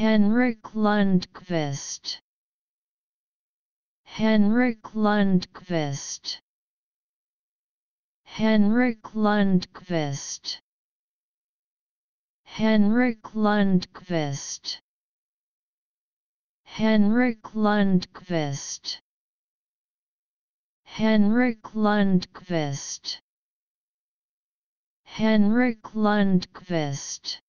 Henrik Lundqvist. Henrik Lundqvist. Henrik Lundqvist. Henrik Lundqvist. Henrik Lundqvist. Henrik Lundqvist. Henrik Lundqvist.